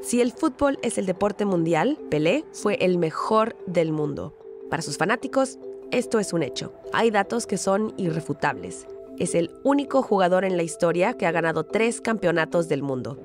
Si el fútbol es el deporte mundial, Pelé fue el mejor del mundo. Para sus fanáticos, esto es un hecho. Hay datos que son irrefutables. Es el único jugador en la historia que ha ganado tres campeonatos del mundo.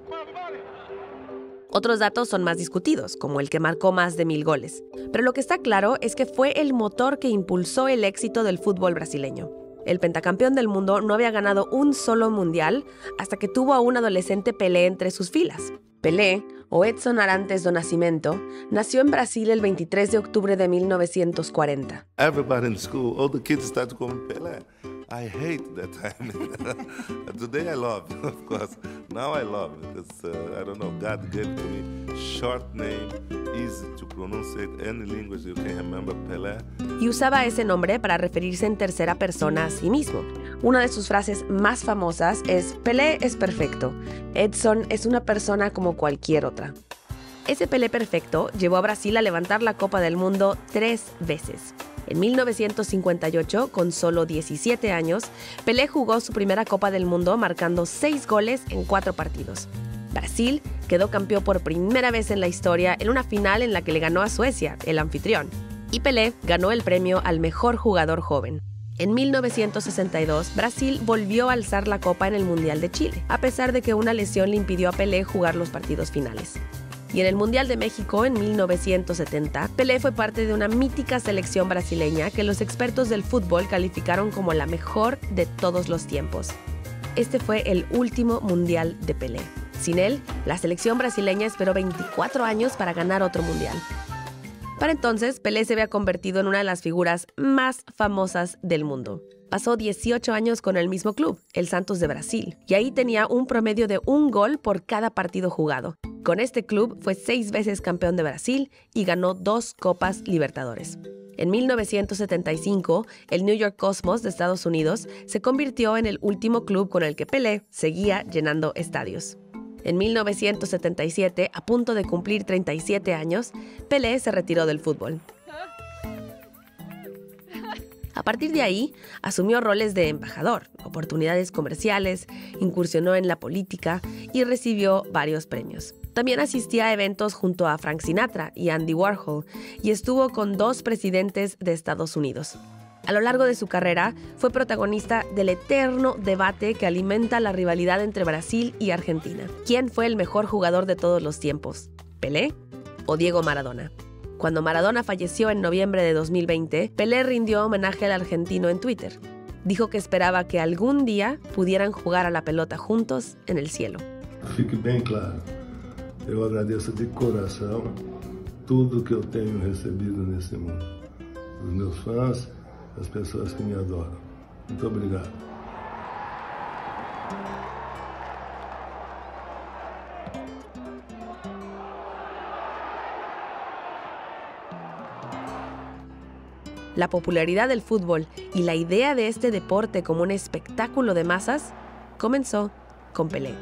Otros datos son más discutidos, como el que marcó más de mil goles. Pero lo que está claro es que fue el motor que impulsó el éxito del fútbol brasileño. El pentacampeón del mundo no había ganado un solo mundial hasta que tuvo a un adolescente Pelé entre sus filas. Pelé, o Edson Arantes do Nascimento, nació en Brasil el 23 de octubre de 1940. Everybody in school, all the kids started calling Pelé. I hate that time. Today I love, of course. Now I love it because uh, I don't know. God gave to me short name, easy to pronounce it, any language you can remember Pelé. Y usaba ese nombre para referirse en tercera persona a sí mismo. Una de sus frases más famosas es Pelé es perfecto. Edson es una persona como cualquier otra. Ese Pelé perfecto llevó a Brasil a levantar la Copa del Mundo tres veces. En 1958, con solo 17 años, Pelé jugó su primera Copa del Mundo marcando seis goles en cuatro partidos. Brasil quedó campeón por primera vez en la historia en una final en la que le ganó a Suecia, el anfitrión. Y Pelé ganó el premio al mejor jugador joven. En 1962, Brasil volvió a alzar la copa en el Mundial de Chile, a pesar de que una lesión le impidió a Pelé jugar los partidos finales. Y en el Mundial de México en 1970, Pelé fue parte de una mítica selección brasileña que los expertos del fútbol calificaron como la mejor de todos los tiempos. Este fue el último Mundial de Pelé. Sin él, la selección brasileña esperó 24 años para ganar otro Mundial. Para entonces, Pelé se había convertido en una de las figuras más famosas del mundo. Pasó 18 años con el mismo club, el Santos de Brasil, y ahí tenía un promedio de un gol por cada partido jugado. Con este club fue seis veces campeón de Brasil y ganó dos Copas Libertadores. En 1975, el New York Cosmos de Estados Unidos se convirtió en el último club con el que Pelé seguía llenando estadios. En 1977, a punto de cumplir 37 años, Pelé se retiró del fútbol. A partir de ahí, asumió roles de embajador, oportunidades comerciales, incursionó en la política y recibió varios premios. También asistía a eventos junto a Frank Sinatra y Andy Warhol y estuvo con dos presidentes de Estados Unidos. A lo largo de su carrera, fue protagonista del eterno debate que alimenta la rivalidad entre Brasil y Argentina. ¿Quién fue el mejor jugador de todos los tiempos? ¿Pelé o Diego Maradona? Cuando Maradona falleció en noviembre de 2020, Pelé rindió homenaje al argentino en Twitter. Dijo que esperaba que algún día pudieran jugar a la pelota juntos en el cielo. Fique bem claro, eu agradeço de coração tudo que eu tenho recebido nesse mundo. Os meus fãs, as pessoas que me adoram. Muito obrigado. la popularidad del fútbol y la idea de este deporte como un espectáculo de masas comenzó con Pelé.